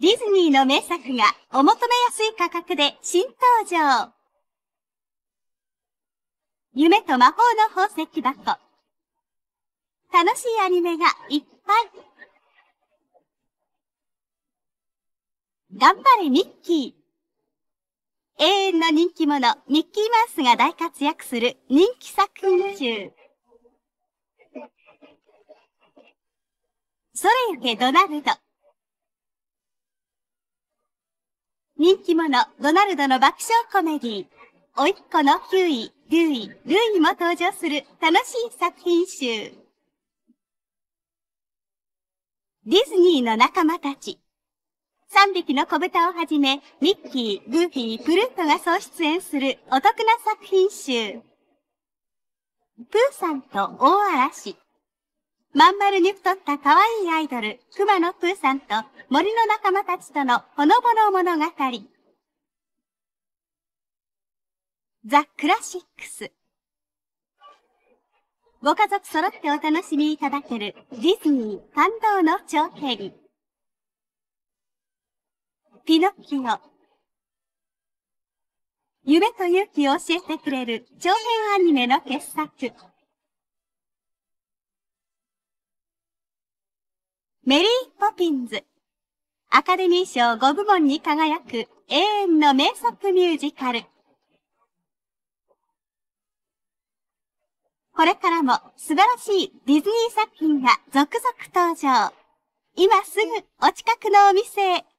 ディズニーの名作がお求めやすい価格で新登場。夢と魔法の宝石箱。楽しいアニメがいっぱい。頑張れミッキー。永遠の人気者、ミッキーマウスが大活躍する人気作品集。それゆけドナルド。人気者、ドナルドの爆笑コメディ。おいっ子のヒューイ、デューイ、ルイも登場する楽しい作品集。ディズニーの仲間たち。3匹の小豚をはじめ、ミッキー、グーフィー、プルートが総出演するお得な作品集。プーさんと大嵐。まん丸に太った可愛いアイドル、熊野プーさんと森の仲間たちとのほのぼの物語。ザ・クラシックス。ご家族揃ってお楽しみいただけるディズニー感動の長編。ピノッキオ。夢と勇気を教えてくれる長編アニメの傑作。メリー・ポピンズ。アカデミー賞5部門に輝く永遠の名作ミュージカル。これからも素晴らしいディズニー作品が続々登場。今すぐお近くのお店へ。